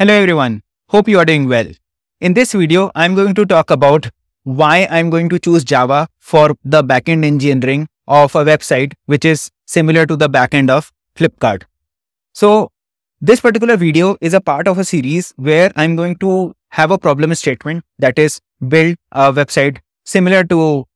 Hello everyone, hope you are doing well. In this video, I'm going to talk about why I'm going to choose Java for the backend engineering of a website which is similar to the backend of Flipkart. So this particular video is a part of a series where I'm going to have a problem statement that is build a website similar to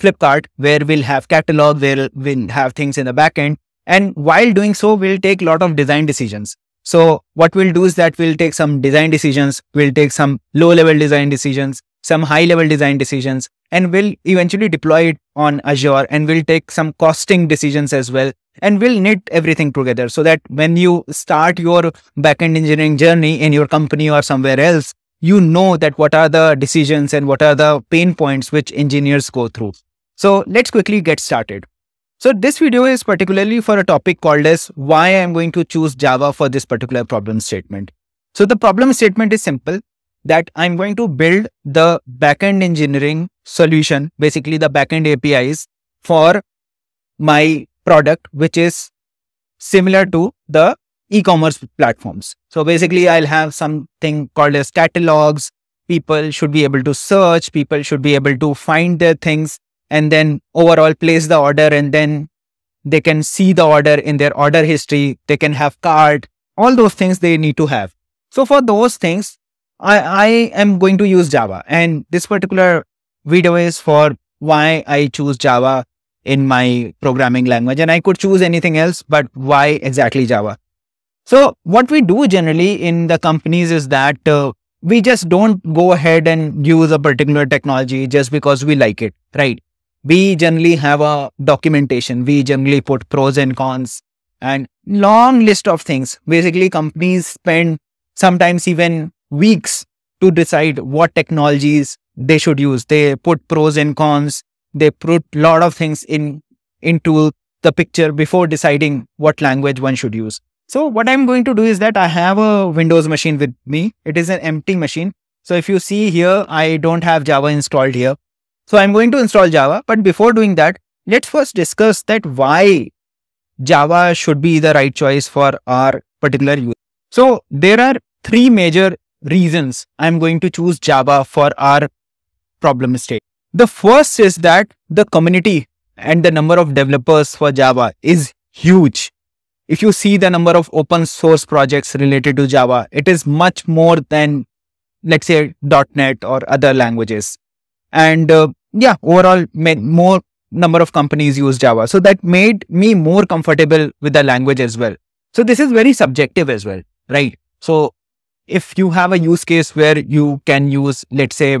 Flipkart where we'll have catalog, where we'll have things in the backend. And while doing so, we'll take a lot of design decisions. So what we'll do is that we'll take some design decisions, we'll take some low level design decisions, some high level design decisions, and we'll eventually deploy it on Azure and we'll take some costing decisions as well. And we'll knit everything together so that when you start your backend engineering journey in your company or somewhere else, you know that what are the decisions and what are the pain points which engineers go through. So let's quickly get started. So this video is particularly for a topic called as why I'm going to choose Java for this particular problem statement. So the problem statement is simple that I'm going to build the backend engineering solution, basically the backend APIs for my product, which is similar to the e-commerce platforms. So basically I'll have something called as catalogs. People should be able to search. People should be able to find their things and then overall place the order and then they can see the order in their order history. They can have cart, all those things they need to have. So for those things, I, I am going to use Java and this particular video is for why I choose Java in my programming language and I could choose anything else, but why exactly Java? So what we do generally in the companies is that uh, we just don't go ahead and use a particular technology just because we like it, right? We generally have a documentation. We generally put pros and cons and long list of things. Basically, companies spend sometimes even weeks to decide what technologies they should use. They put pros and cons. They put a lot of things in into the picture before deciding what language one should use. So what I'm going to do is that I have a Windows machine with me. It is an empty machine. So if you see here, I don't have Java installed here. So I'm going to install Java. But before doing that, let's first discuss that why Java should be the right choice for our particular use. So there are three major reasons I'm going to choose Java for our problem state. The first is that the community and the number of developers for Java is huge. If you see the number of open source projects related to Java, it is much more than, let's say, .NET or other languages and uh, yeah overall more number of companies use java so that made me more comfortable with the language as well so this is very subjective as well right so if you have a use case where you can use let's say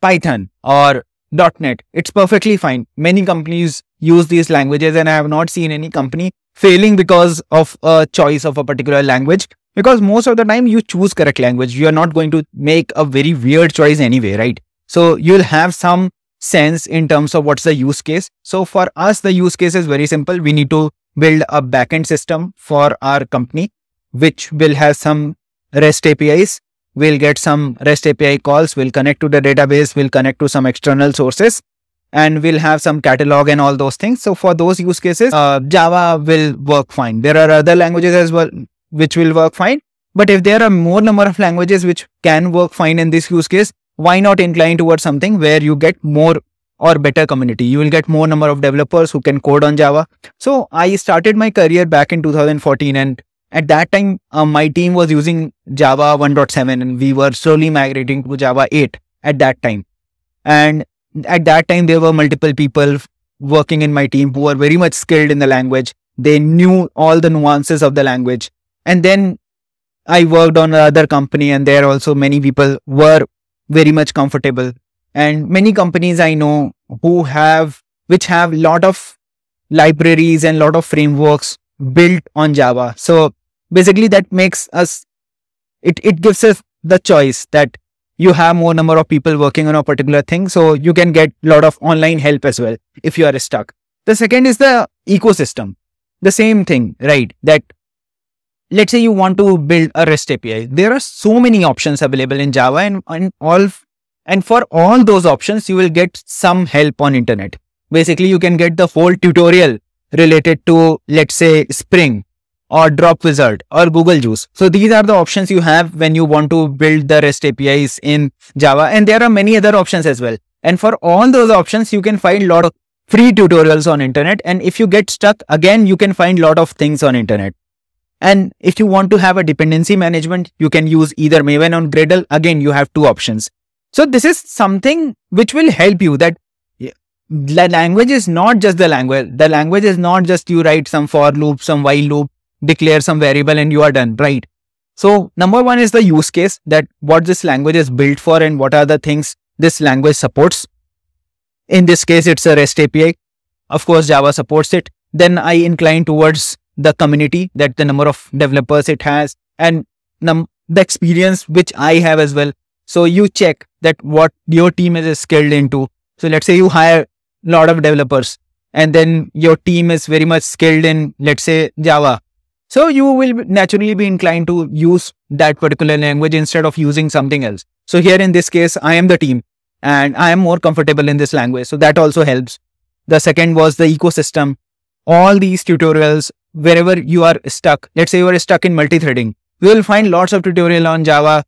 python or .NET, it's perfectly fine. Many companies use these languages and I have not seen any company failing because of a choice of a particular language. Because most of the time you choose correct language. You are not going to make a very weird choice anyway, right? So you'll have some sense in terms of what's the use case. So for us, the use case is very simple. We need to build a backend system for our company, which will have some REST APIs. We'll get some REST API calls. We'll connect to the database. We'll connect to some external sources and we'll have some catalog and all those things. So for those use cases, uh, Java will work fine. There are other languages as well, which will work fine. But if there are more number of languages which can work fine in this use case, why not incline towards something where you get more or better community. You will get more number of developers who can code on Java. So I started my career back in 2014 and at that time, uh, my team was using Java 1.7 and we were slowly migrating to Java 8 at that time. And at that time, there were multiple people working in my team who were very much skilled in the language. They knew all the nuances of the language. And then I worked on another company and there also many people were very much comfortable. And many companies I know who have, which have lot of libraries and lot of frameworks built on Java. So basically that makes us, it, it gives us the choice that you have more number of people working on a particular thing. So you can get lot of online help as well if you are stuck. The second is the ecosystem. The same thing, right? That let's say you want to build a REST API. There are so many options available in Java and, and all and for all those options, you will get some help on internet. Basically, you can get the whole tutorial related to, let's say, Spring or Dropwizard or Google Guice. So these are the options you have when you want to build the REST APIs in Java. And there are many other options as well. And for all those options, you can find lot of free tutorials on internet. And if you get stuck, again, you can find lot of things on internet. And if you want to have a dependency management, you can use either Maven or Gradle. Again, you have two options. So this is something which will help you that the language is not just the language. The language is not just you write some for loop, some while loop, declare some variable and you are done, right? So number one is the use case that what this language is built for and what are the things this language supports. In this case, it's a REST API. Of course, Java supports it. Then I incline towards the community that the number of developers it has and num- the experience which I have as well. So you check that what your team is skilled into. So let's say you hire a lot of developers and then your team is very much skilled in, let's say Java. So you will naturally be inclined to use that particular language instead of using something else. So here in this case, I am the team and I am more comfortable in this language. So that also helps. The second was the ecosystem. All these tutorials, wherever you are stuck, let's say you are stuck in multi-threading, you will find lots of tutorial on Java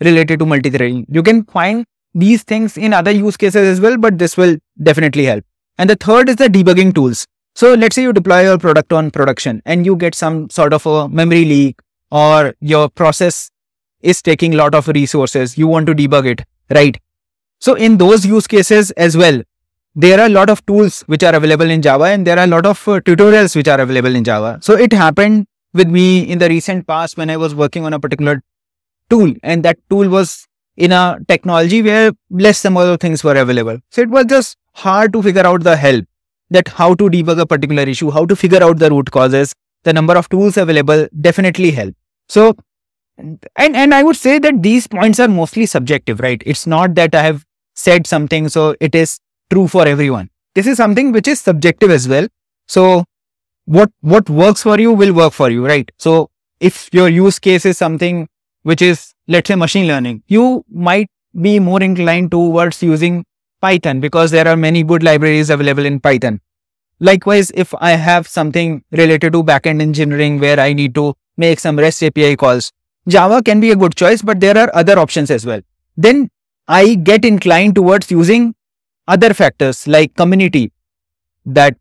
related to multi-threading. You can find these things in other use cases as well, but this will definitely help. And the third is the debugging tools. So let's say you deploy your product on production and you get some sort of a memory leak or your process is taking lot of resources. You want to debug it, right? So in those use cases as well, there are a lot of tools which are available in Java and there are a lot of uh, tutorials which are available in Java. So it happened with me in the recent past when I was working on a particular tool and that tool was in a technology where less number of things were available. So it was just hard to figure out the help that how to debug a particular issue, how to figure out the root causes, the number of tools available definitely help. So, and, and I would say that these points are mostly subjective, right? It's not that I have said something, so it is true for everyone. This is something which is subjective as well. So what, what works for you will work for you, right? So if your use case is something which is, let's say machine learning, you might be more inclined towards using Python because there are many good libraries available in Python. Likewise, if I have something related to backend engineering where I need to make some REST API calls, Java can be a good choice, but there are other options as well. Then I get inclined towards using other factors like community that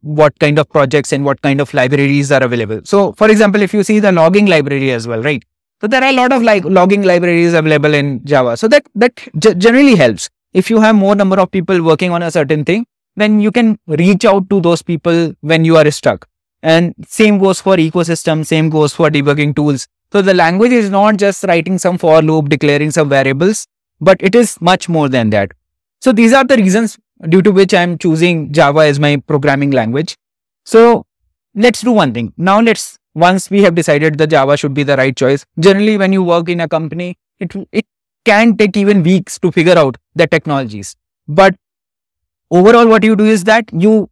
what kind of projects and what kind of libraries are available. So for example, if you see the logging library as well, right? So there are a lot of like logging libraries available in Java. So that, that generally helps if you have more number of people working on a certain thing, then you can reach out to those people when you are stuck. And same goes for ecosystem, same goes for debugging tools. So the language is not just writing some for loop, declaring some variables, but it is much more than that. So these are the reasons due to which I'm choosing Java as my programming language. So let's do one thing. Now let's, once we have decided that Java should be the right choice, generally when you work in a company, it, it can take even weeks to figure out the technologies. But overall, what you do is that you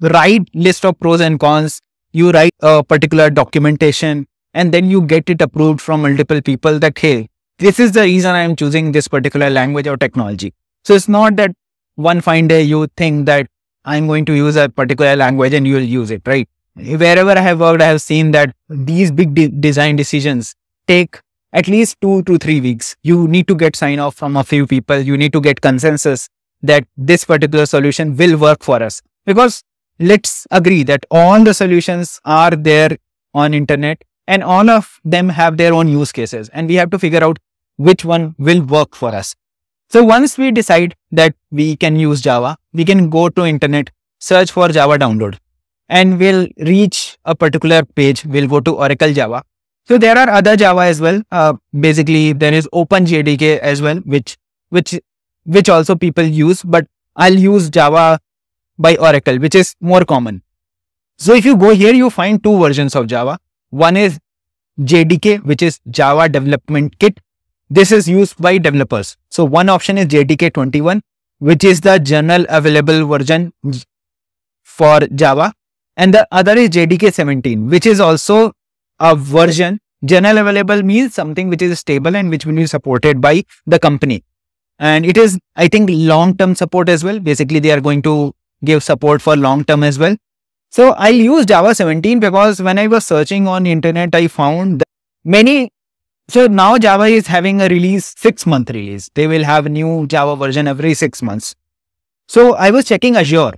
write list of pros and cons, you write a particular documentation, and then you get it approved from multiple people that, hey, this is the reason I'm choosing this particular language or technology. So it's not that one fine day you think that I'm going to use a particular language and you will use it, right? Wherever I have worked, I have seen that these big de design decisions take at least two to three weeks. You need to get sign off from a few people. You need to get consensus that this particular solution will work for us. Because let's agree that all the solutions are there on internet and all of them have their own use cases and we have to figure out which one will work for us. So once we decide that we can use Java, we can go to internet, search for Java download and we'll reach a particular page. We'll go to Oracle Java so there are other Java as well. Uh, basically, there is OpenJDK as well, which which which also people use. But I'll use Java by Oracle, which is more common. So if you go here, you find two versions of Java. One is JDK, which is Java Development Kit. This is used by developers. So one option is JDK 21, which is the general available version for Java. And the other is JDK 17, which is also a version. General available means something which is stable and which will be supported by the company. And it is, I think, long-term support as well. Basically, they are going to give support for long-term as well. So I'll use Java 17 because when I was searching on internet, I found many. So now Java is having a release, six month release. They will have a new Java version every six months. So I was checking Azure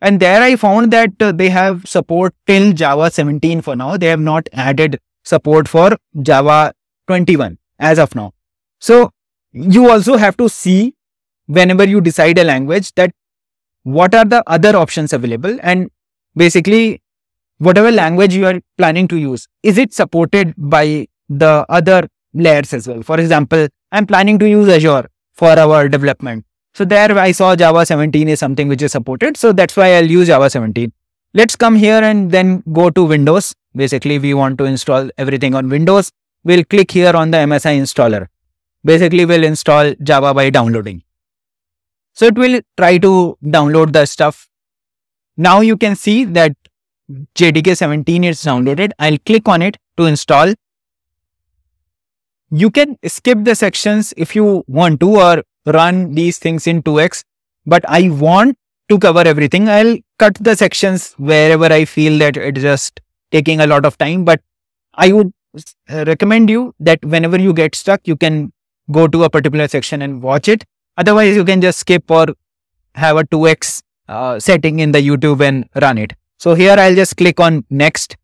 and there I found that uh, they have support till Java 17 for now. They have not added support for Java 21 as of now. So you also have to see whenever you decide a language that what are the other options available and basically whatever language you are planning to use, is it supported by the other layers as well? For example, I'm planning to use Azure for our development. So there I saw Java 17 is something which is supported. So that's why I'll use Java 17. Let's come here and then go to Windows. Basically, we want to install everything on Windows. We'll click here on the MSI installer. Basically, we'll install Java by downloading. So it will try to download the stuff. Now you can see that JDK 17 is downloaded. I'll click on it to install. You can skip the sections if you want to or run these things in 2x, but I want to cover everything. I'll cut the sections wherever I feel that it's just taking a lot of time, but I would recommend you that whenever you get stuck, you can go to a particular section and watch it. Otherwise, you can just skip or have a 2x uh, setting in the YouTube and run it. So here I'll just click on next.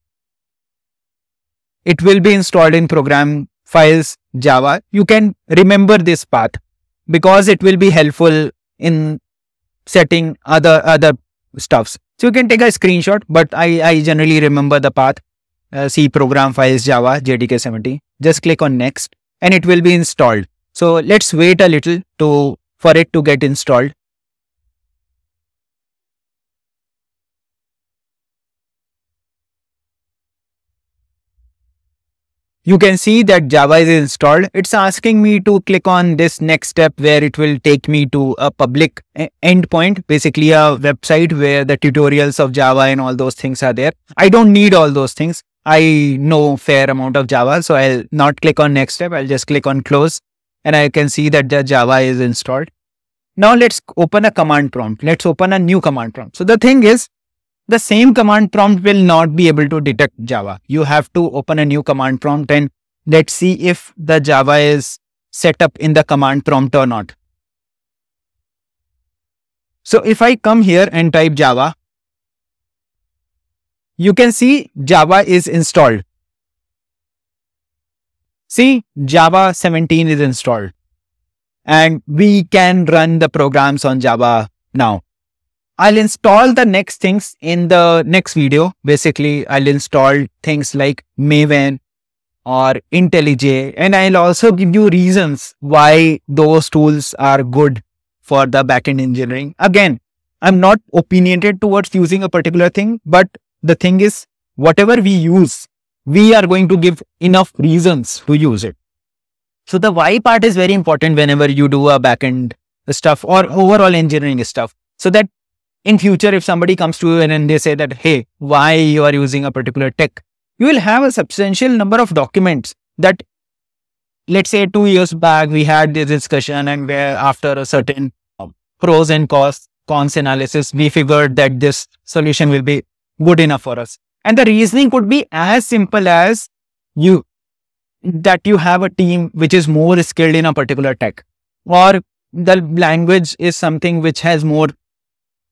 It will be installed in program files Java. You can remember this path because it will be helpful in setting other other stuffs. So you can take a screenshot, but I, I generally remember the path. Uh, C program files Java JDK70. Just click on next and it will be installed. So let's wait a little to for it to get installed. You can see that Java is installed. It's asking me to click on this next step where it will take me to a public endpoint, basically a website where the tutorials of Java and all those things are there. I don't need all those things. I know fair amount of Java, so I'll not click on next step. I'll just click on close and I can see that the Java is installed. Now let's open a command prompt. Let's open a new command prompt. So the thing is, the same command prompt will not be able to detect Java. You have to open a new command prompt and let's see if the Java is set up in the command prompt or not. So if I come here and type Java, you can see Java is installed. See, Java 17 is installed and we can run the programs on Java now. I'll install the next things in the next video. Basically, I'll install things like Maven or IntelliJ and I'll also give you reasons why those tools are good for the backend engineering. Again, I'm not opinionated towards using a particular thing, but the thing is, whatever we use, we are going to give enough reasons to use it. So the why part is very important whenever you do a backend stuff or overall engineering stuff so that in future, if somebody comes to you and they say that, hey, why you are using a particular tech, you will have a substantial number of documents that, let's say two years back, we had this discussion and where after a certain um, pros and cons, cons analysis, we figured that this solution will be good enough for us. And the reasoning could be as simple as you, that you have a team which is more skilled in a particular tech or the language is something which has more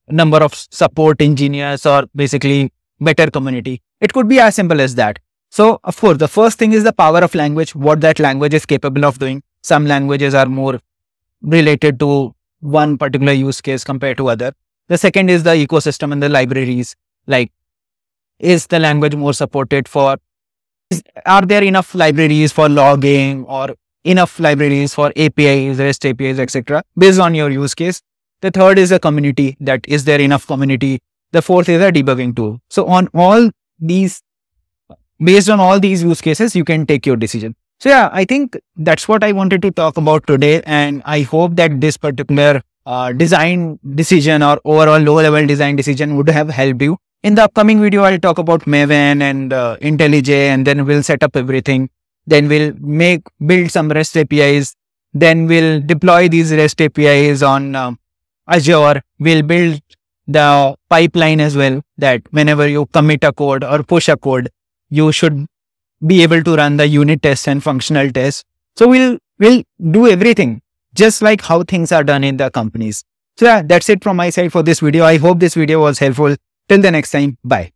number of support engineers or basically better community. It could be as simple as that. So of course, the first thing is the power of language, what that language is capable of doing. Some languages are more related to one particular use case compared to other. The second is the ecosystem and the libraries. Like, is the language more supported for, is, are there enough libraries for logging or enough libraries for APIs, REST APIs, etc. based on your use case. The third is a community that is there enough community. The fourth is a debugging tool. So on all these, based on all these use cases, you can take your decision. So yeah, I think that's what I wanted to talk about today. And I hope that this particular uh, design decision or overall low level design decision would have helped you. In the upcoming video, I'll talk about Maven and uh, IntelliJ and then we'll set up everything. Then we'll make, build some REST APIs. Then we'll deploy these REST APIs on um, Azure, we'll build the pipeline as well that whenever you commit a code or push a code, you should be able to run the unit tests and functional tests. So we'll, we'll do everything just like how things are done in the companies. So yeah, that's it from my side for this video. I hope this video was helpful. Till the next time, bye.